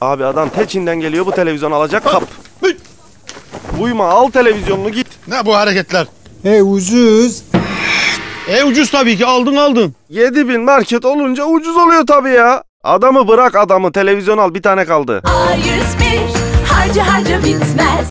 Abi adam teçinden geliyor bu televizyon alacak kap. Uyma al televizyonunu git. Ne bu hareketler? E ucuz. E ucuz tabii ki aldın aldın. 7000 market olunca ucuz oluyor tabii ya. Adamı bırak adamı televizyon al bir tane kaldı. A101 harca harca bitmez.